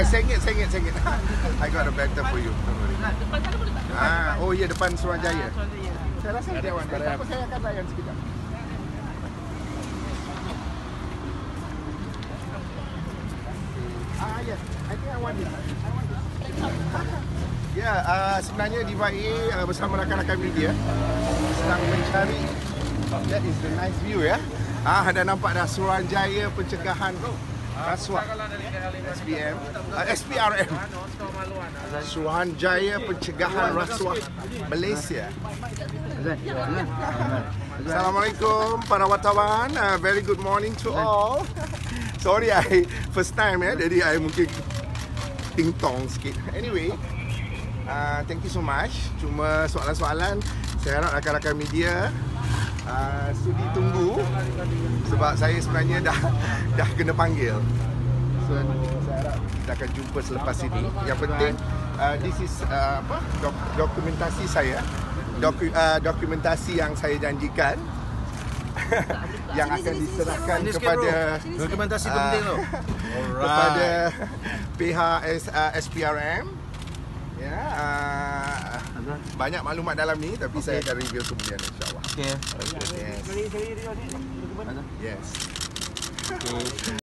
eh, sengit, sengit, sengit. I got a better for you. Don't worry. Depan sana boleh tak? Ah, oh ya depan Suruhanjaya. Ah, Suruhanjaya. Saya rasa ada. Tak apa saya akan layan sekejap. Ah yes, I think I want it. I want it. Ya, uh, sebenarnya Diva A uh, bersama rakan-rakan media sedang mencari that is the nice view ya. Ah, anda nampak dah Suruhanjaya pencegahan rasuah SPM, uh, SPRM. Suruhanjaya pencegahan rasuah Malaysia. Assalamualaikum para wartawan. Uh, very good morning to all. Sorry, I first time ya, jadi I mungkin ting tong sikit. Anyway, uh, thank you so much. Cuma soalan-soalan saya harap rakan-rakan media uh, sudi tunggu sebab saya sebenarnya dah dah kena panggil. So saya harap kita akan jumpa selepas ini. Yang penting uh, this is uh, apa dok- dokumentasi saya. Doku, uh, dokumentasi yang saya janjikan yang akan diserahkan Sini kepada Dokumentasi penting tu. kepada pihak S, uh, SPRM ya uh, banyak maklumat dalam ni tapi okay. saya akan reveal kemudian insyaallah Okey. yes yes okay.